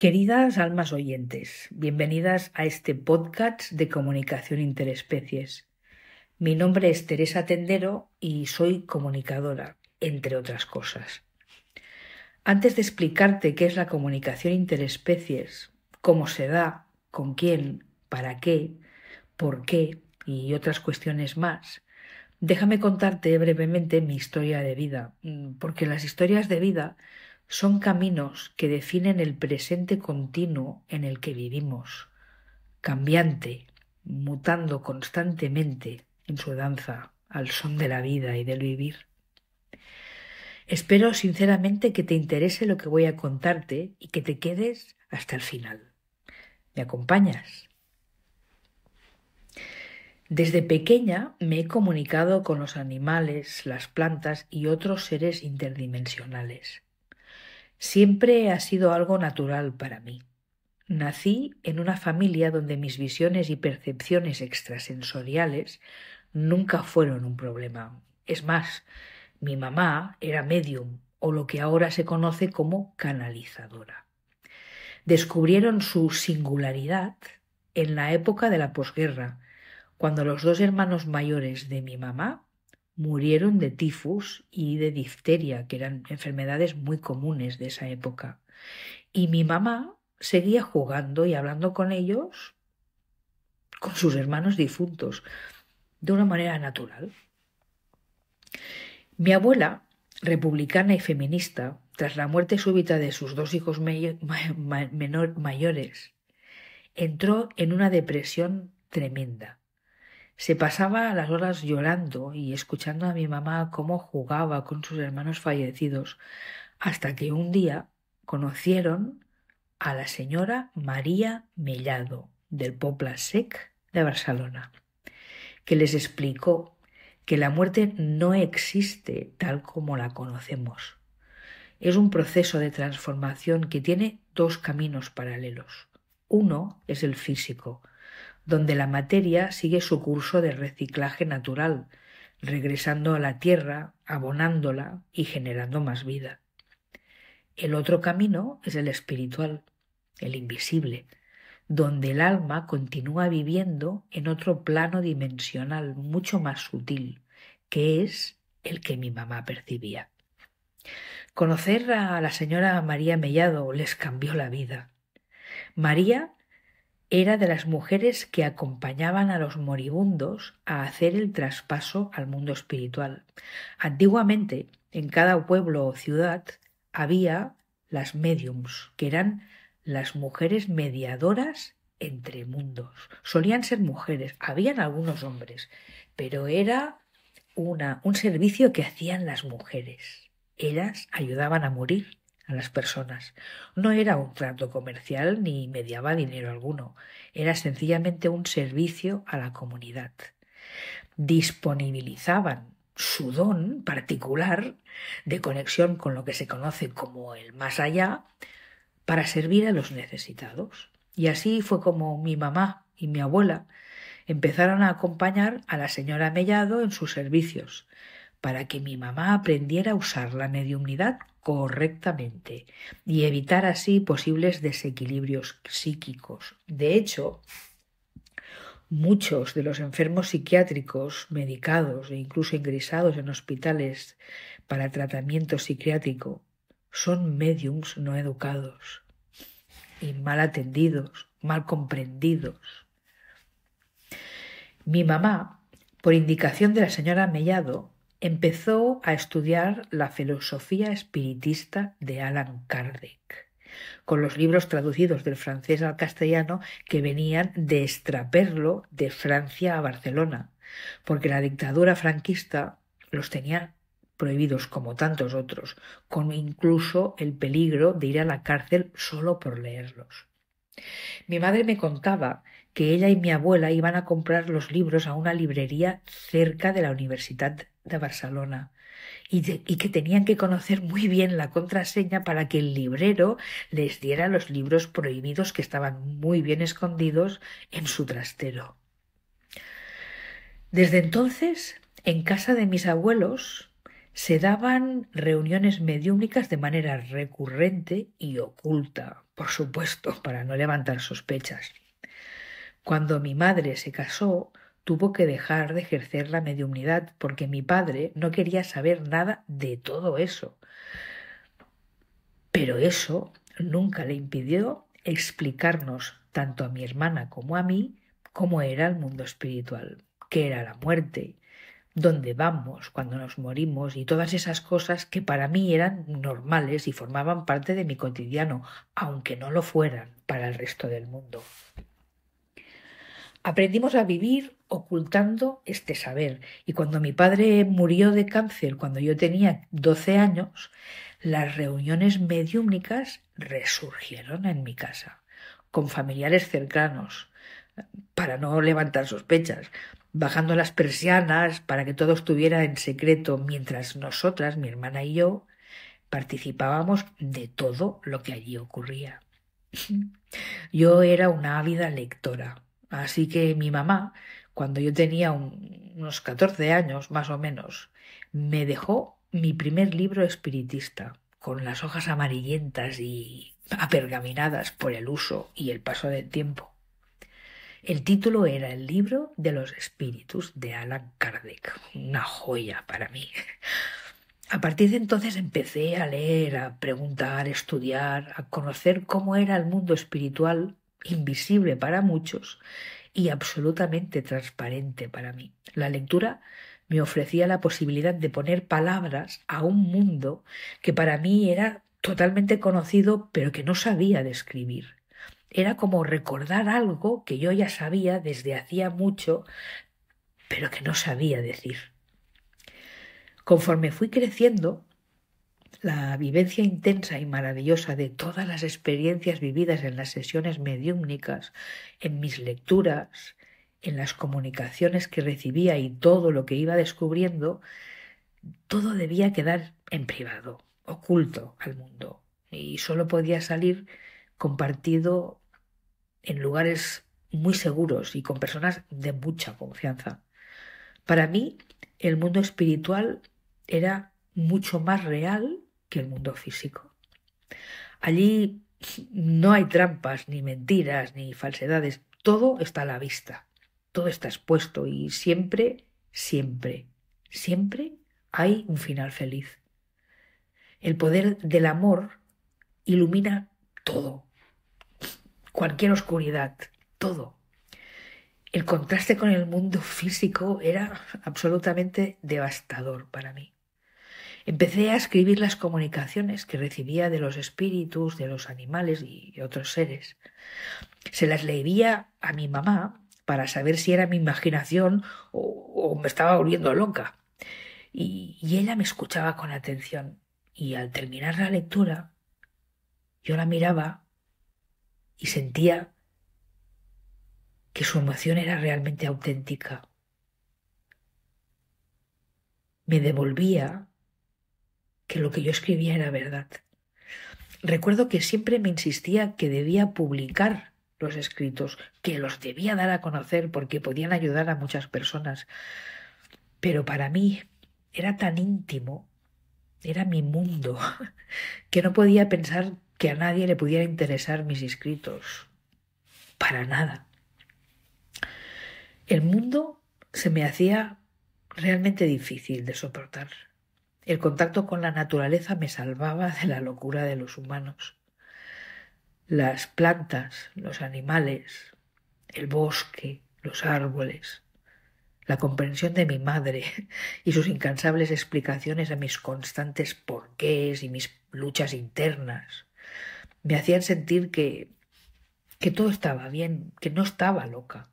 Queridas almas oyentes, bienvenidas a este podcast de comunicación interespecies. Mi nombre es Teresa Tendero y soy comunicadora, entre otras cosas. Antes de explicarte qué es la comunicación interespecies, cómo se da, con quién, para qué, por qué y otras cuestiones más, déjame contarte brevemente mi historia de vida, porque las historias de vida son caminos que definen el presente continuo en el que vivimos, cambiante, mutando constantemente en su danza al son de la vida y del vivir. Espero sinceramente que te interese lo que voy a contarte y que te quedes hasta el final. ¿Me acompañas? Desde pequeña me he comunicado con los animales, las plantas y otros seres interdimensionales. Siempre ha sido algo natural para mí. Nací en una familia donde mis visiones y percepciones extrasensoriales nunca fueron un problema. Es más, mi mamá era medium o lo que ahora se conoce como canalizadora. Descubrieron su singularidad en la época de la posguerra, cuando los dos hermanos mayores de mi mamá murieron de tifus y de difteria, que eran enfermedades muy comunes de esa época. Y mi mamá seguía jugando y hablando con ellos, con sus hermanos difuntos, de una manera natural. Mi abuela, republicana y feminista, tras la muerte súbita de sus dos hijos mayores, entró en una depresión tremenda se pasaba las horas llorando y escuchando a mi mamá cómo jugaba con sus hermanos fallecidos, hasta que un día conocieron a la señora María Mellado del Popla Sec de Barcelona, que les explicó que la muerte no existe tal como la conocemos. Es un proceso de transformación que tiene dos caminos paralelos. Uno es el físico, donde la materia sigue su curso de reciclaje natural, regresando a la tierra, abonándola y generando más vida. El otro camino es el espiritual, el invisible, donde el alma continúa viviendo en otro plano dimensional mucho más sutil, que es el que mi mamá percibía. Conocer a la señora María Mellado les cambió la vida. María era de las mujeres que acompañaban a los moribundos a hacer el traspaso al mundo espiritual. Antiguamente, en cada pueblo o ciudad había las mediums, que eran las mujeres mediadoras entre mundos. Solían ser mujeres, habían algunos hombres, pero era una, un servicio que hacían las mujeres. Ellas ayudaban a morir a las personas. No era un trato comercial ni mediaba dinero alguno, era sencillamente un servicio a la comunidad. Disponibilizaban su don particular de conexión con lo que se conoce como el más allá para servir a los necesitados. Y así fue como mi mamá y mi abuela empezaron a acompañar a la señora Mellado en sus servicios, para que mi mamá aprendiera a usar la mediumnidad correctamente y evitar así posibles desequilibrios psíquicos. De hecho, muchos de los enfermos psiquiátricos medicados e incluso ingresados en hospitales para tratamiento psiquiátrico son mediums no educados y mal atendidos, mal comprendidos. Mi mamá, por indicación de la señora Mellado, empezó a estudiar la filosofía espiritista de Alan Kardec, con los libros traducidos del francés al castellano que venían de extraperlo de Francia a Barcelona, porque la dictadura franquista los tenía prohibidos como tantos otros, con incluso el peligro de ir a la cárcel solo por leerlos. Mi madre me contaba que ella y mi abuela iban a comprar los libros a una librería cerca de la Universidad de Barcelona y, que tenían que conocer muy bien la contraseña para que el librero les diera los libros prohibidos que estaban muy bien escondidos en su trastero. Desde entonces, en casa de mis abuelos, se daban reuniones mediúnicas de manera recurrente y oculta, por supuesto, para no levantar sospechas. Cuando mi madre se casó, tuvo que dejar de ejercer la mediumnidad porque mi padre no quería saber nada de todo eso. Pero eso nunca le impidió explicarnos, tanto a mi hermana como a mí, cómo era el mundo espiritual, qué era la muerte, dónde vamos cuando nos morimos y todas esas cosas que para mí eran normales y formaban parte de mi cotidiano, aunque no lo fueran para el resto del mundo. Aprendimos a vivir ocultando este saber y cuando mi padre murió de cáncer cuando yo tenía 12 años, las reuniones mediúmnicas resurgieron en mi casa, con familiares cercanos, para no levantar sospechas, bajando las persianas para que todo estuviera en secreto, mientras nosotras, mi hermana y yo, participábamos de todo lo que allí ocurría. Yo era una ávida lectora, así que mi mamá, cuando yo tenía unos 14 años más o menos, me dejó mi primer libro espiritista, con las hojas amarillentas y apergaminadas por el uso y el paso del tiempo. El título era El libro de los espíritus de Alan Kardec, una joya para mí. A partir de entonces empecé a leer, a preguntar, a estudiar, a conocer cómo era el mundo espiritual, invisible para muchos y absolutamente transparente para mí. La lectura me ofrecía la posibilidad de poner palabras a un mundo que para mí era totalmente conocido pero que no sabía describir. Era como recordar algo que yo ya sabía desde hacía mucho, pero que no sabía decir. Conforme fui creciendo, la vivencia intensa y maravillosa de todas las experiencias vividas en las sesiones mediúmnicas, en mis lecturas, en las comunicaciones que recibía y todo lo que iba descubriendo, todo debía quedar en privado, oculto al mundo, y solo podía salir compartido en lugares muy seguros y con personas de mucha confianza. Para mí, el mundo espiritual era mucho más real que el mundo físico. Allí no hay trampas, ni mentiras, ni falsedades. Todo está a la vista, todo está expuesto y siempre, siempre, siempre hay un final feliz. El poder del amor ilumina todo, cualquier oscuridad, todo. El contraste con el mundo físico era absolutamente devastador para mí. Empecé a escribir las comunicaciones que recibía de los espíritus, de los animales y otros seres. Se las leía a mi mamá para saber si era mi imaginación o, me estaba volviendo loca. Y, y ella me escuchaba con atención. Y al terminar la lectura, yo la miraba y sentía que su emoción era realmente auténtica. Me devolvía que lo que yo escribía era verdad. Recuerdo que siempre me insistía que debía publicar los escritos, que los debía dar a conocer porque podían ayudar a muchas personas. Pero para mí era tan íntimo, era mi mundo, que no podía pensar que a nadie le pudiera interesar mis escritos. Para nada. El mundo se me hacía realmente difícil de soportar. El contacto con la naturaleza me salvaba de la locura de los humanos. Las plantas, los animales, el bosque, los árboles, la comprensión de mi madre y sus incansables explicaciones a mis constantes porqués y mis luchas internas, me hacían sentir que, que todo estaba bien, que no estaba loca,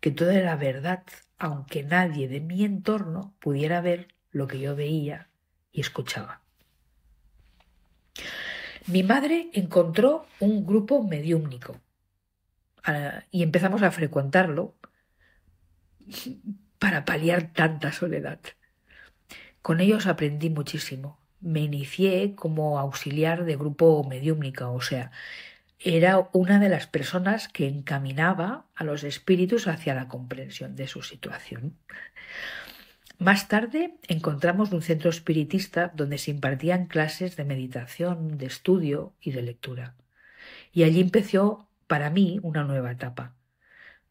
que todo era verdad, aunque nadie de mi entorno pudiera ver lo que yo veía y escuchaba. Mi madre encontró un grupo mediúmnico ah, y empezamos a frecuentarlo para paliar tanta soledad. Con ellos aprendí muchísimo me inicié como auxiliar de grupo mediúmnica, o sea, era una de las personas que encaminaba a los espíritus hacia la comprensión de su situación. Más tarde encontramos un centro espiritista donde se impartían clases de meditación, de estudio y de lectura. Y allí empezó para mí una nueva etapa.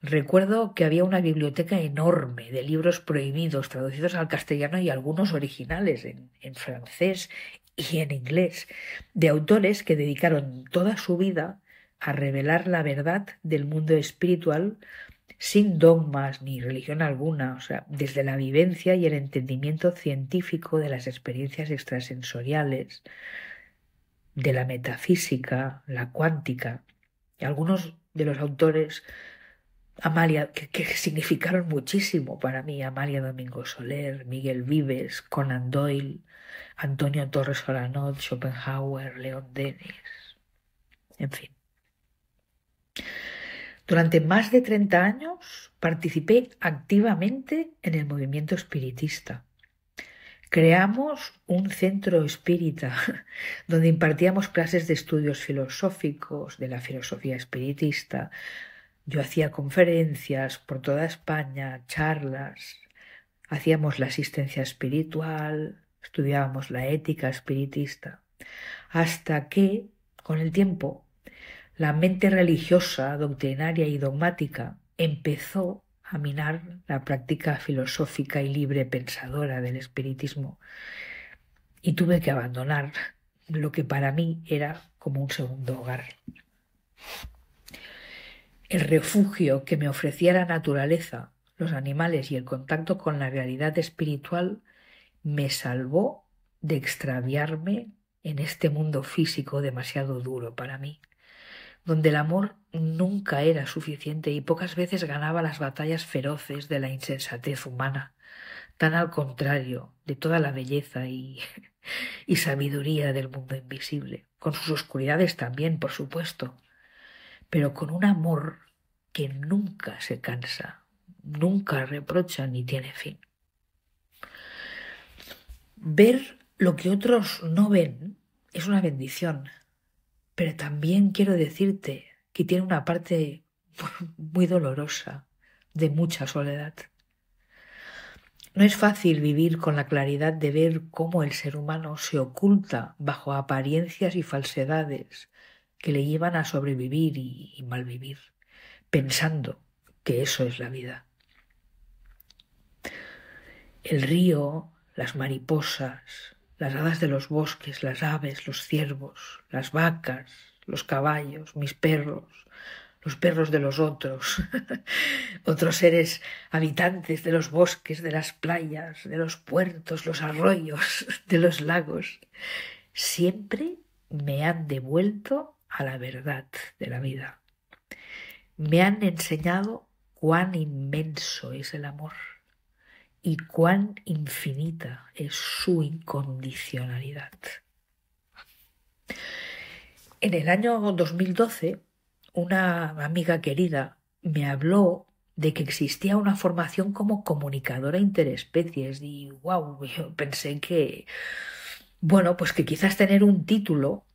Recuerdo que había una biblioteca enorme de libros prohibidos traducidos al castellano y algunos originales en, en, francés y en inglés, de autores que dedicaron toda su vida a revelar la verdad del mundo espiritual sin dogmas ni religión alguna, o sea, desde la vivencia y el entendimiento científico de las experiencias extrasensoriales, de la metafísica, la cuántica, y algunos de los autores Amalia, que, significaron muchísimo para mí, Amalia Domingo Soler, Miguel Vives, Conan Doyle, Antonio Torres Olanot, Schopenhauer, León Denis, en fin. Durante más de 30 años participé activamente en el movimiento espiritista. Creamos un centro espírita donde impartíamos clases de estudios filosóficos de la filosofía espiritista. Yo hacía conferencias por toda España, charlas, hacíamos la asistencia espiritual, estudiábamos la ética espiritista, hasta que, con el tiempo, la mente religiosa, doctrinaria y dogmática empezó a minar la práctica filosófica y libre pensadora del espiritismo y tuve que abandonar lo que para mí era como un segundo hogar. El refugio que me ofrecía la naturaleza, los animales y el contacto con la realidad espiritual me salvó de extraviarme en este mundo físico demasiado duro para mí donde el amor nunca era suficiente y pocas veces ganaba las batallas feroces de la insensatez humana, tan al contrario de toda la belleza y, y sabiduría del mundo invisible, con sus oscuridades también, por supuesto, pero con un amor que nunca se cansa, nunca reprocha ni tiene fin. Ver lo que otros no ven es una bendición, pero también quiero decirte que tiene una parte muy dolorosa, de mucha soledad. No es fácil vivir con la claridad de ver cómo el ser humano se oculta bajo apariencias y falsedades que le llevan a sobrevivir y, malvivir, pensando que eso es la vida. El río, las mariposas, las hadas de los bosques, las aves, los ciervos, las vacas, los caballos, mis perros, los perros de los otros, otros seres habitantes de los bosques, de las playas, de los puertos, los arroyos, de los lagos, siempre me han devuelto a la verdad de la vida. Me han enseñado cuán inmenso es el amor y cuán infinita es su incondicionalidad. En el año 2012, una amiga querida me habló de que existía una formación como comunicadora interespecies y wow, yo pensé que, bueno, pues que quizás tener un título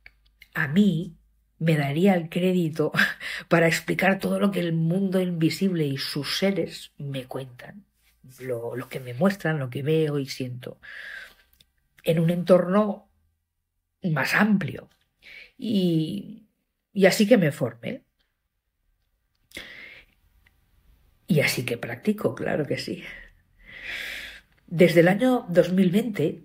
a mí me daría el crédito para explicar todo lo que el mundo invisible y sus seres me cuentan lo, que me muestran, lo que veo y siento, en un entorno más amplio. Y, y así que me formé. Y así que practico, claro que sí. Desde el año 2020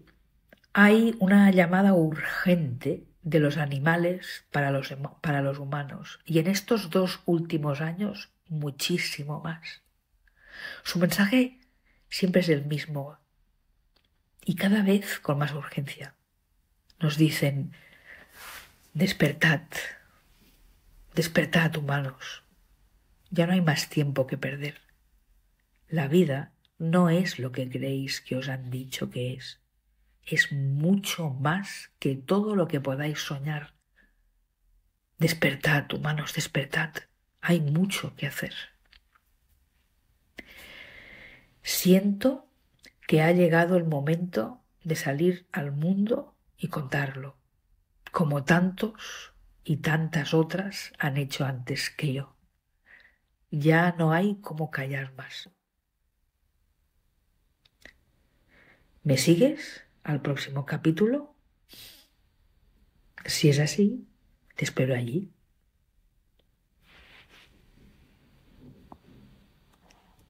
hay una llamada urgente de los animales para los, para los humanos y en estos dos últimos años muchísimo más. Su mensaje siempre es el mismo y cada vez con más urgencia. Nos dicen, despertad, despertad humanos, ya no hay más tiempo que perder. La vida no es lo que creéis que os han dicho que es, es mucho más que todo lo que podáis soñar. Despertad, humanos, despertad, hay mucho que hacer. Siento que ha llegado el momento de salir al mundo y contarlo, como tantos y tantas otras han hecho antes que yo. Ya no hay como callar más. ¿Me sigues al próximo capítulo? Si es así, te espero allí.